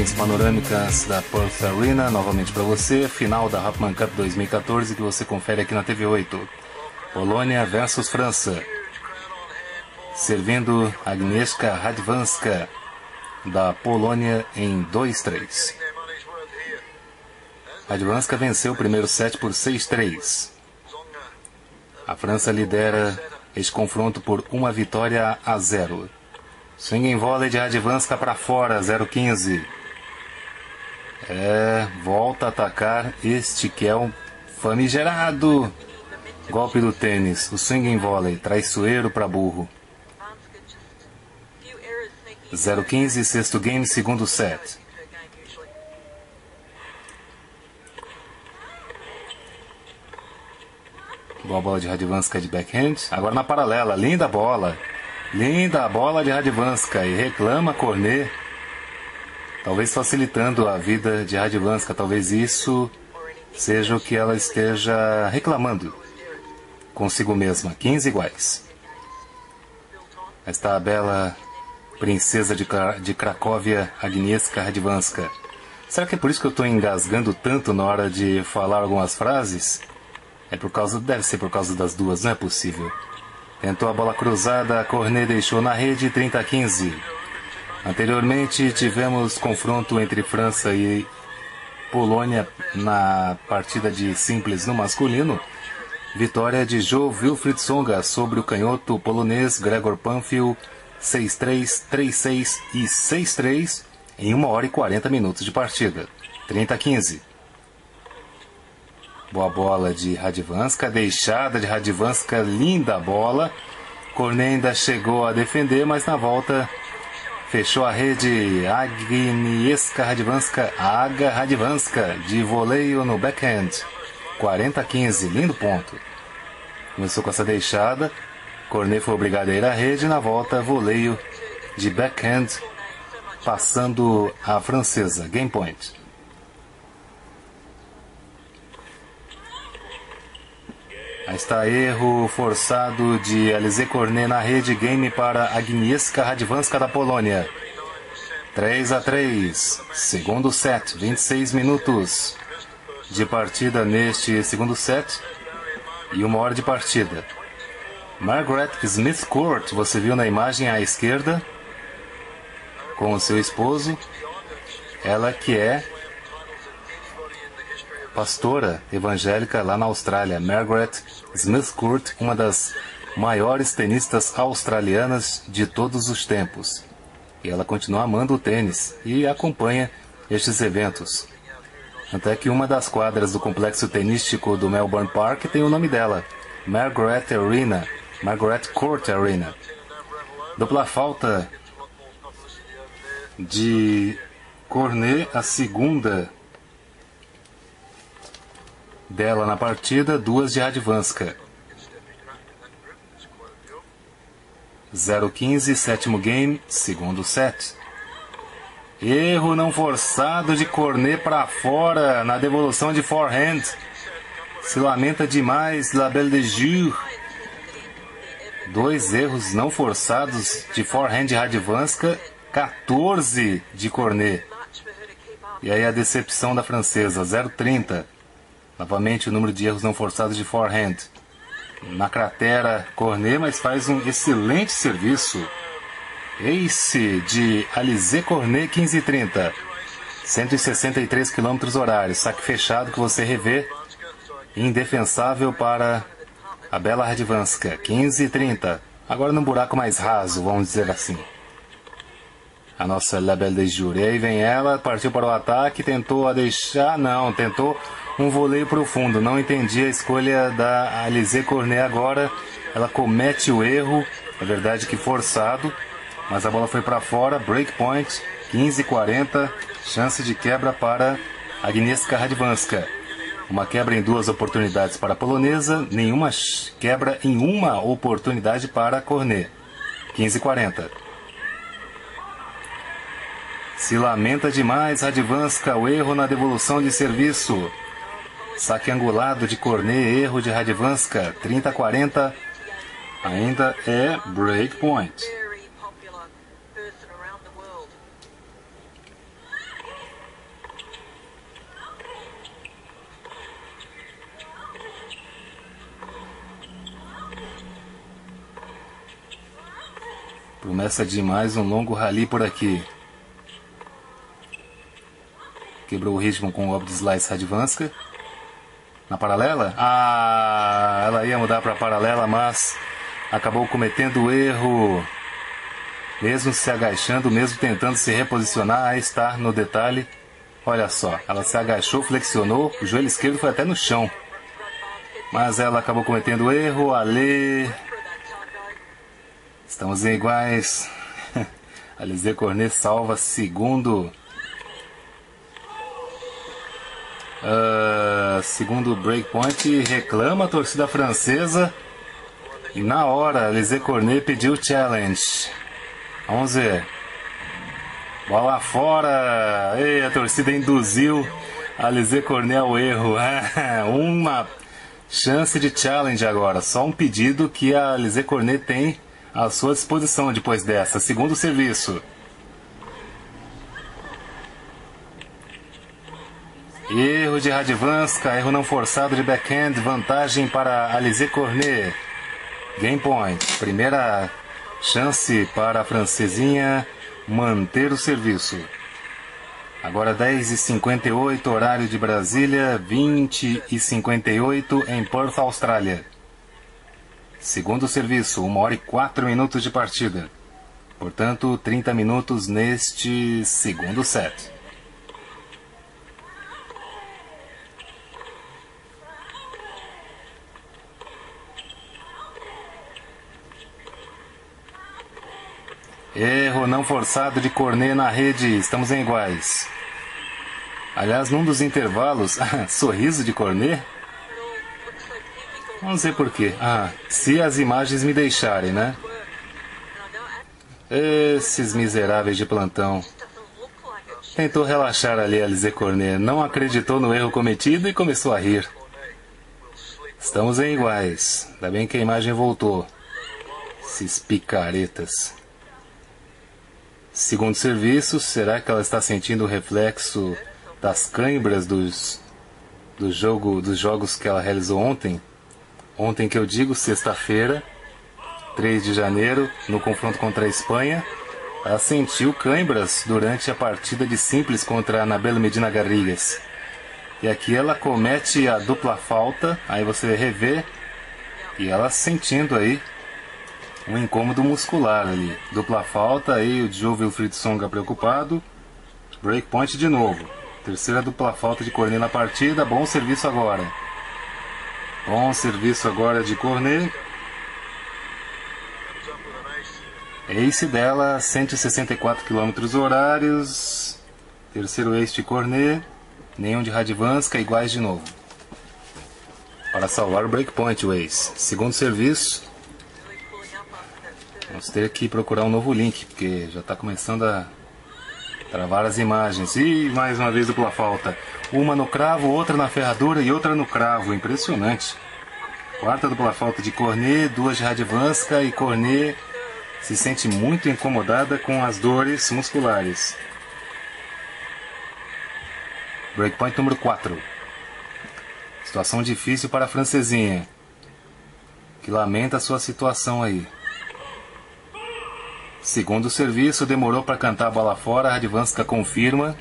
Imagens panorâmicas da Perth Arena, novamente para você. Final da Hopman Cup 2014 que você confere aqui na TV 8. Polônia versus França. Servindo Agnieszka Radwanska da Polônia em 2-3. Radwanska venceu o primeiro set por 6-3. A França lidera este confronto por uma vitória a zero. Swing em vôlei de Radvanska para fora, 0-15. É, volta a atacar este que é um famigerado golpe do tênis. O swing em vôlei, traiçoeiro para burro. 0-15, sexto game, segundo set. Boa bola de Radvanska de backhand. Agora na paralela, linda bola. Linda bola de Radvanska e reclama Cornet. Talvez facilitando a vida de Radvanska. Talvez isso seja o que ela esteja reclamando consigo mesma. 15 iguais. Está a bela princesa de, de Cracóvia, Agnieszka Radvanska. Será que é por isso que eu estou engasgando tanto na hora de falar algumas frases? É por causa, deve ser por causa das duas, não é possível. Tentou a bola cruzada, Cornet deixou na rede 30 a 15. Anteriormente tivemos confronto entre França e Polônia na partida de simples no masculino. Vitória de Joe Wilfried Songa sobre o canhoto polonês Gregor Panfil 6-3, 3-6 e 6-3 em 1 hora e 40 minutos de partida. 30 a 15. Boa bola de Radvanska, deixada de Radvanska, linda bola. Cornet ainda chegou a defender, mas na volta fechou a rede. Agnieszka Radvanska, Aga Radvanska, de voleio no backhand. 40 a 15, lindo ponto. Começou com essa deixada. Cornet foi obrigado a ir à rede na volta, voleio de backhand, passando a francesa. Game point. Está erro forçado de Alizé Cornet na rede game para Agnieszka Radwanska da Polônia. 3 a 3, segundo set, 26 minutos de partida neste segundo set e uma hora de partida. Margaret Smith Court, você viu na imagem à esquerda, com o seu esposo, ela que é pastora evangélica lá na Austrália, Margaret Smith Court, uma das maiores tenistas australianas de todos os tempos. E ela continua amando o tênis e acompanha estes eventos. Até que uma das quadras do complexo tenístico do Melbourne Park tem o nome dela, Margaret Arena, Margaret Court Arena. Dupla falta de Cornet, a segunda dela na partida, duas de Radvanska. 0-15, sétimo game, segundo set. Erro não forçado de Cornet para fora na devolução de forehand. Se lamenta demais La Belle de Jour. Dois erros não forçados de forehand de Radvanska, 14 de Cornet. E aí a decepção da francesa, 0-30. Novamente o número de erros não forçados de forehand. Na cratera Cornet, mas faz um excelente serviço. Ace de Alizé Cornet 1530. 163 km horários. Saque fechado que você revê. Indefensável para a Bela Radvanska. 1530. Agora num buraco mais raso, vamos dizer assim. A nossa La Belle de Jour. E aí vem ela, partiu para o ataque, tentou a deixar. Não, tentou um voleio profundo. Não entendi a escolha da Alizé Cornet agora. Ela comete o erro, é verdade que forçado, mas a bola foi para fora. Break point, 15-40, chance de quebra para Agnieszka Radwanska. Uma quebra em duas oportunidades para a polonesa, nenhuma quebra em uma oportunidade para a Cornet. 15-40. Se lamenta demais Radvanska o erro na devolução de serviço. Saque angulado de Cornet, erro de Radivanska, 30 a 40. Ainda é breakpoint. Promessa de mais um longo rally por aqui. Quebrou o ritmo com o Obd Slice Radivanska. Na paralela? Ah, ela ia mudar para paralela, mas acabou cometendo o erro. Mesmo se agachando, mesmo tentando se reposicionar, aí está no detalhe. Olha só, ela se agachou, flexionou, o joelho esquerdo foi até no chão. Mas ela acabou cometendo o erro, Ale. Estamos iguais. Alizé Cornet salva segundo. Uh, segundo breakpoint, reclama a torcida francesa. E na hora, Alizé Cornet pediu challenge. Vamos ver. Bola fora! Ei, a torcida induziu a Alizé Cornet ao erro. Uma chance de challenge agora. Só um pedido que a Alizé Cornet tem à sua disposição depois dessa. Segundo serviço. Erro de Radvanska, erro não forçado de backhand, vantagem para Alizé Cornet. Game point. Primeira chance para a francesinha manter o serviço. Agora 10h58, horário de Brasília, 20h58 em Perth, Austrália. Segundo serviço, 1 hora e 4 minutos de partida. Portanto, 30 minutos neste segundo set. Erro não forçado de Cornet na rede. Estamos em iguais. Aliás, num dos intervalos, sorriso de Cornet? Não sei porquê. Ah, se as imagens me deixarem, né? Esses miseráveis de plantão. Tentou relaxar ali a Lise Cornet, não acreditou no erro cometido e começou a rir. Estamos em iguais. Ainda bem que a imagem voltou. Esses picaretas. Segundo serviço, será que ela está sentindo o reflexo das câimbras dos, do jogo, dos jogos que ela realizou ontem? Ontem que eu digo, sexta-feira, 3 de janeiro, no confronto contra a Espanha, ela sentiu câimbras durante a partida de simples contra a Anabela Medina Garrigues. E aqui ela comete a dupla falta, aí você revê, e ela sentindo aí um incômodo muscular ali. Dupla falta, aí o Joe Wilfried Songa preocupado. Breakpoint de novo. Terceira dupla falta de Cornet na partida. Bom serviço agora. Bom serviço agora de Cornet. Ace dela, 164 km horários. Terceiro ace de Cornet. Nenhum de Radvanska, iguais de novo. Para salvar o breakpoint, o ace. Segundo serviço. Vamos ter que procurar um novo link, porque já está começando a travar as imagens. E mais uma vez dupla falta. Uma no cravo, outra na ferradura e outra no cravo. Impressionante. Quarta dupla falta de Cornet, duas de Radvanska e Cornet se sente muito incomodada com as dores musculares. Breakpoint número 4. Situação difícil para a francesinha, que lamenta a sua situação aí. Segundo o serviço, demorou para cantar a bola fora, a Radvanska confirma.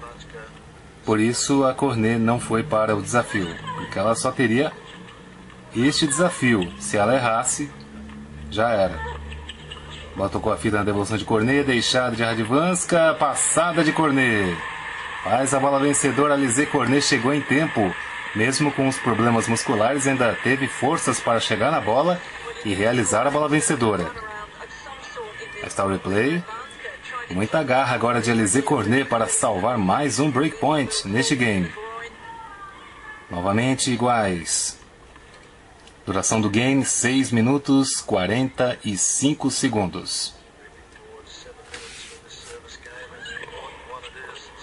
Por isso, a Cornet não foi para o desafio, porque ela só teria este desafio. Se ela errasse, já era. Bola tocou a fita na devolução de Cornet, deixada de Radvanska, passada de Cornet. Faz a bola vencedora, Alizé Cornet chegou em tempo. Mesmo com os problemas musculares, ainda teve forças para chegar na bola e realizar a bola vencedora. Está o replay. Muita garra agora de Alizé Cornet para salvar mais um breakpoint neste game. Novamente iguais. Duração do game 6 minutos 45 segundos.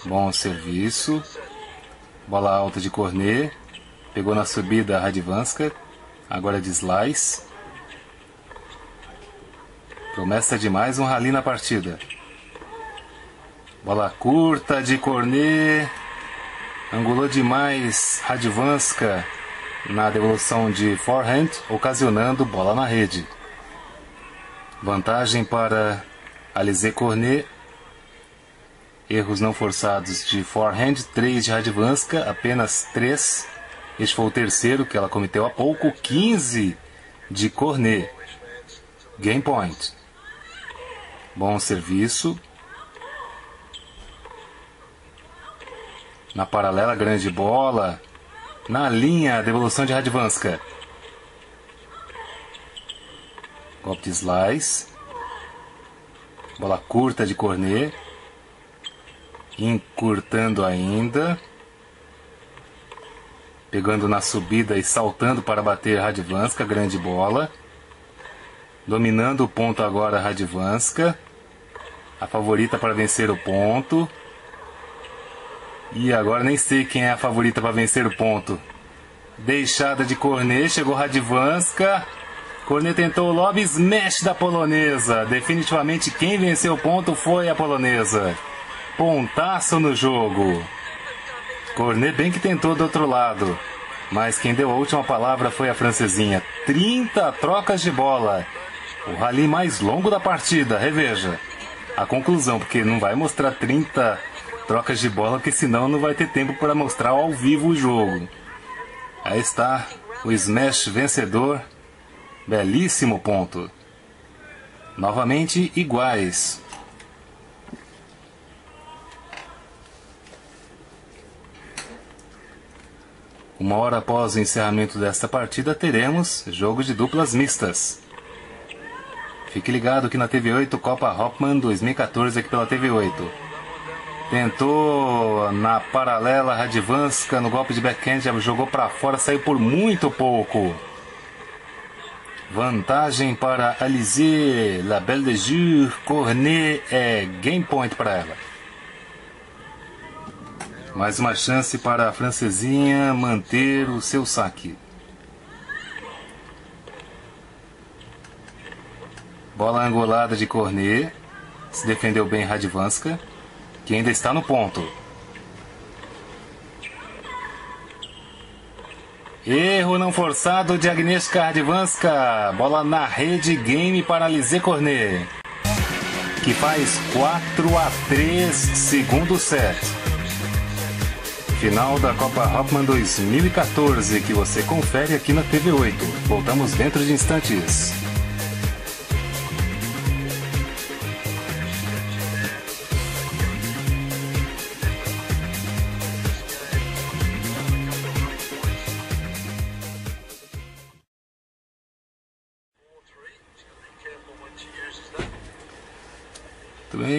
Bom serviço. Bola alta de Cornet. Pegou na subida a Radvanska. Agora de slice. Promessa de mais um rally na partida. Bola curta de Cornet. Angulou demais Radvanska na devolução de forehand, ocasionando bola na rede. Vantagem para Alizé Cornet. Erros não forçados de forehand, 3 de Radvanska, apenas 3. Este foi o terceiro que ela cometeu há pouco, 15 de Cornet. Game point. Bom serviço. Na paralela, grande bola. Na linha, devolução de Radvanska. Golpe de slice. Bola curta de Cornet. Encurtando ainda. Pegando na subida e saltando para bater Radvanska. Grande bola. Dominando o ponto agora Radvanska. A favorita para vencer o ponto. E agora nem sei quem é a favorita para vencer o ponto. Deixada de Cornet, chegou Radvanska. Cornet tentou o lobby smash da polonesa. Definitivamente quem venceu o ponto foi a polonesa. Pontaço no jogo. Cornet bem que tentou do outro lado. Mas quem deu a última palavra foi a francesinha. 30 trocas de bola. O rally mais longo da partida. Reveja. A conclusão, porque não vai mostrar 30 trocas de bola, porque senão não vai ter tempo para mostrar ao vivo o jogo. Aí está o smash vencedor. Belíssimo ponto. Novamente iguais. Uma hora após o encerramento desta partida, teremos jogo de duplas mistas. Fique ligado que na TV8 Copa Hopman 2014 aqui pela TV8. Tentou na paralela Radvanska no golpe de backhand, jogou para fora, saiu por muito pouco. Vantagem para Alizé, La Belle de Jour, Cornet é game point para ela. Mais uma chance para a francesinha manter o seu saque. Bola angolada de Cornet. Se defendeu bem Radvanska, que ainda está no ponto. Erro não forçado de Agnieszka Radvanska. Bola na rede, game para Lizé Cornet. Que faz 4 a 3, segundo set. Final da Copa Hoffman 2014, que você confere aqui na TV8. Voltamos dentro de instantes.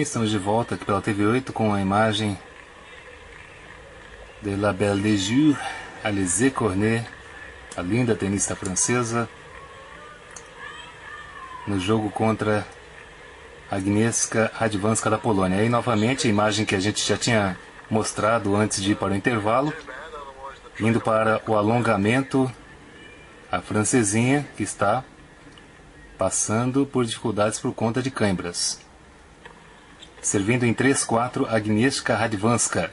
Estamos de volta aqui pela TV8 com a imagem de La Belle de Jour, Alizé Cornet, a linda tenista francesa, no jogo contra Agnieszka Radwanska da Polônia. Aí novamente a imagem que a gente já tinha mostrado antes de ir para o intervalo, indo para o alongamento, a francesinha que está passando por dificuldades por conta de câimbras. Servindo em 3-4 Agnieszka Radwanska.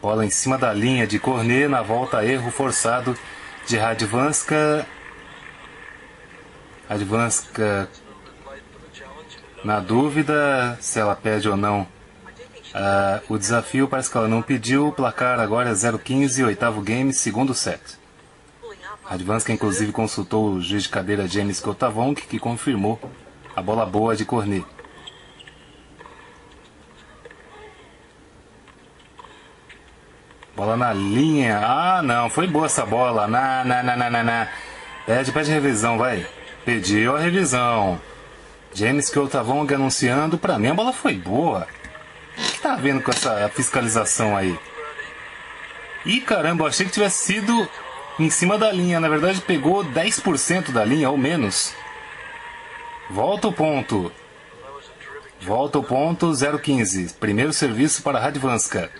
Bola em cima da linha de Cornet na volta erro forçado de Radwanska. Radwanska na dúvida se ela pede ou não uh, o desafio. Parece que ela não pediu. O placar agora é 0-15, oitavo game, segundo set. Radwanska inclusive consultou o juiz de cadeira James Kotavong que confirmou a bola boa de Cornet. Bola na linha. Ah, não. Foi boa essa bola. Na, na, na, na, na, na. Pede, pede revisão, vai. Pediu a revisão. James Kotavong anunciando. Pra mim a bola foi boa. O que tá vendo com essa fiscalização aí? Ih, caramba, eu achei que tivesse sido em cima da linha. Na verdade, pegou 10% da linha ou menos. Volta o ponto. Volta o ponto 015. Primeiro serviço para Radvanska.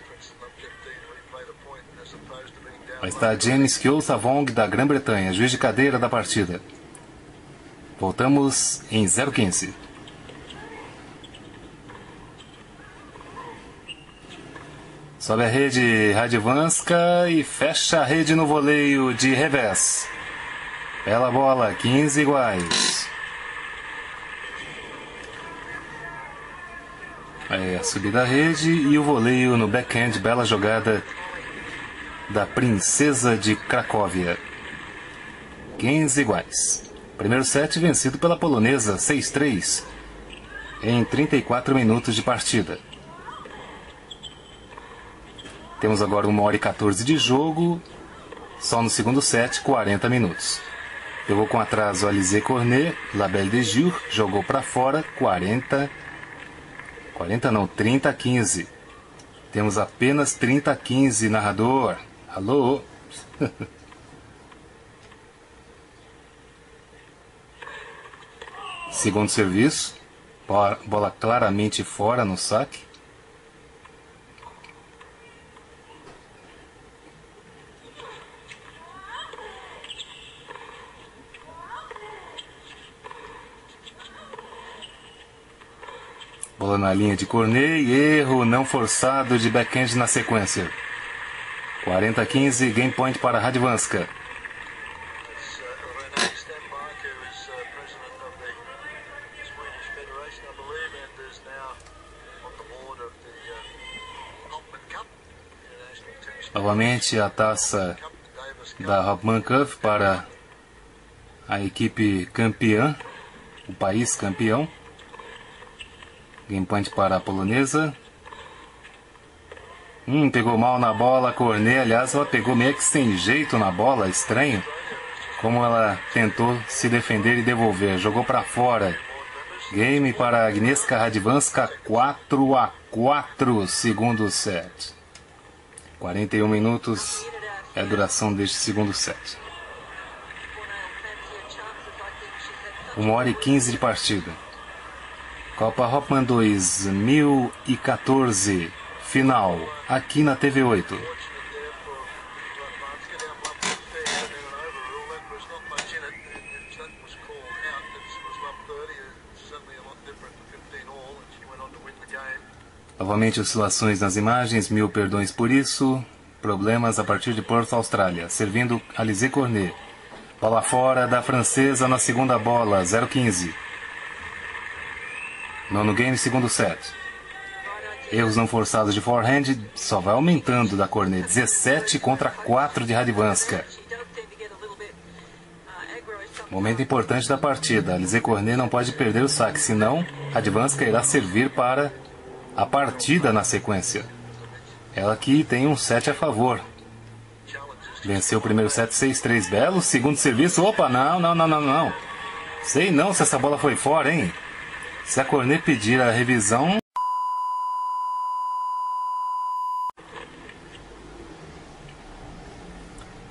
Vai estar James Savong da Grã-Bretanha, juiz de cadeira da partida. Voltamos em 015. Sobe a rede Radvanska e fecha a rede no voleio de revés. Bela bola, 15 iguais. Aí a subida à rede e o voleio no backhand, bela jogada da Princesa de Cracóvia. 15 iguais. Primeiro set vencido pela polonesa 6-3 em 34 minutos de partida. Temos agora 1 hora e 14 de jogo, só no segundo set, 40 minutos. Eu com atraso Alizé Cornet, Labelle de Jour, jogou para fora, 40 40 não, 30 a 15. Temos apenas 30 a 15, narrador. Alô? Segundo serviço, bola claramente fora no saque. Bola na linha de Cornet erro não forçado de backhand na sequência. 40 a 15, game point para Radvanska. Novamente a taça da Hopman Cup para a equipe campeã, o país campeão. Game point para a polonesa. Hum, pegou mal na bola, Cornet. Aliás, ela pegou meio que sem jeito na bola, estranho. Como ela tentou se defender e devolver. Jogou para fora. Game para Agnieszka Radwanska, 4 a 4, segundo set. 41 minutos é a duração deste segundo set. 1 hora e 15 de partida. Copa Hopman 2014, final, aqui na TV8. Novamente oscilações nas imagens, mil perdões por isso. Problemas a partir de Porto, Austrália. Servindo Alizé Cornet. Bola fora da francesa na segunda bola, 0-15. Nono game, segundo set. Erros não forçados de forehand só vai aumentando da Cornet. 17 contra 4 de Radvanska. Momento importante da partida. Alizé Cornet não pode perder o saque, senão Radvanska irá servir para a partida na sequência. Ela aqui tem um set a favor. Venceu o primeiro set 6-3. Belo. Segundo serviço. Opa, não, não, não, não, não. Sei não se essa bola foi fora, hein? Se a Cornet pedir a revisão.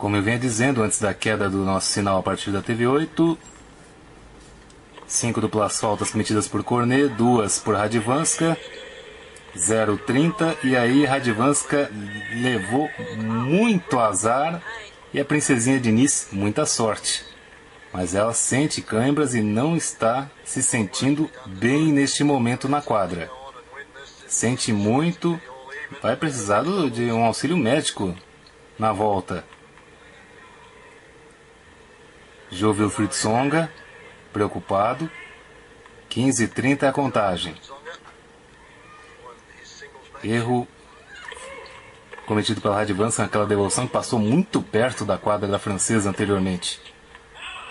Como eu vinha dizendo antes da queda do nosso sinal a partir da TV8, cinco duplas faltas cometidas por Cornet, duas por Radvanska, 0,30 e aí Radvanska levou muito azar e a princesinha Diniz muita sorte mas ela sente câimbras e não está se sentindo bem neste momento na quadra. Sente muito, vai precisar de um auxílio médico na volta. Jo Wilfried preocupado. 15 e 30 é a contagem. Erro cometido pela Radvanska naquela devolução que passou muito perto da quadra da francesa anteriormente.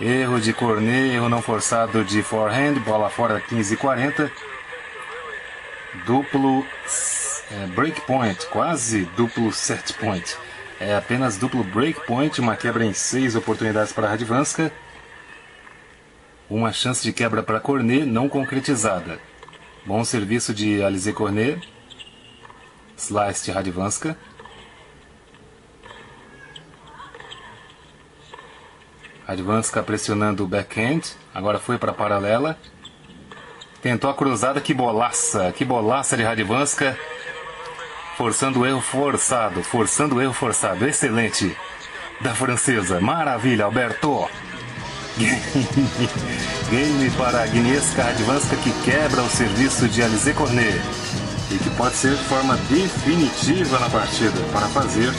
Erro de Cornet, erro não forçado de forehand, bola fora 15 e 40. Duplo é, break point, quase duplo set point. É apenas duplo break point, uma quebra em seis oportunidades para Radvanska. Uma chance de quebra para Cornet não concretizada. Bom serviço de Alizé Cornet. Slice de Radvanska. Advanska pressionando o backhand. Agora foi para a paralela. Tentou a cruzada. Que bolaça. Que bolaça de Radvanska. Forçando o erro forçado. Forçando o erro forçado. Excelente. Da francesa. Maravilha, Alberto. Game para Agnieszka Radvanska que quebra o serviço de Alizé Cornet. E que pode ser forma definitiva na partida para fazer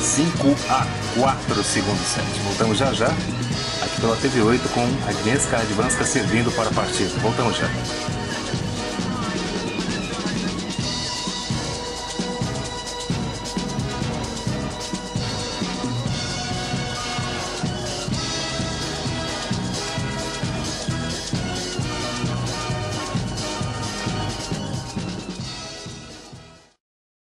5 a 4 segundos set. Voltamos já já, aqui pela TV8 com Agnieszka Radwanska servindo para a partida. Voltamos já.